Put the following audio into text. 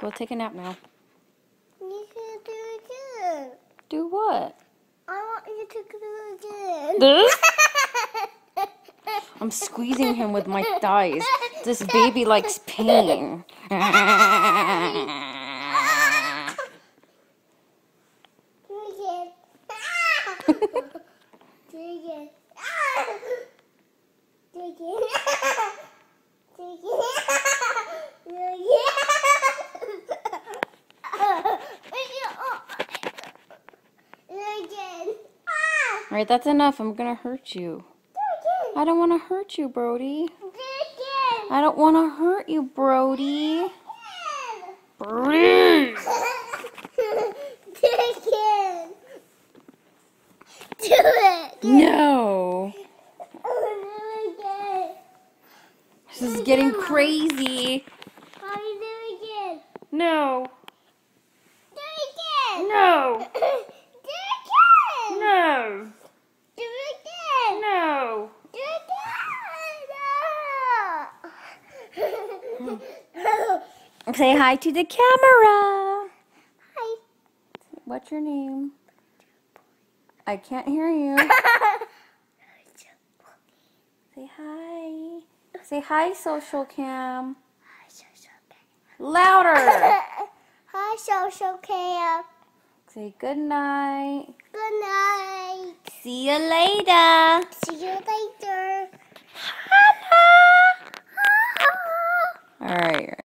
Go take a nap now. You can do it again. Do what? I want you to do it again. I'm squeezing him with my thighs. This baby likes pain. Do it again. Do it again. Do it again. Do it again. Do it again. Alright, that's enough. I'm gonna hurt you. Do it again. I don't wanna hurt you, Brody. Do it again. I don't wanna hurt you, Brody. Brody! Do it again. Do it. No! Do it again. This is getting crazy. You do it again? No. Do it again. No. Do it again. No. Do it again. No. Do it again. No. Say hi to the camera. Hi. What's your name? I can't hear you. Say hi. Say hi, Socialcam. Hi, social cam. Louder. Hi, Socialcam. Say good night. Good night. See you later. See you later.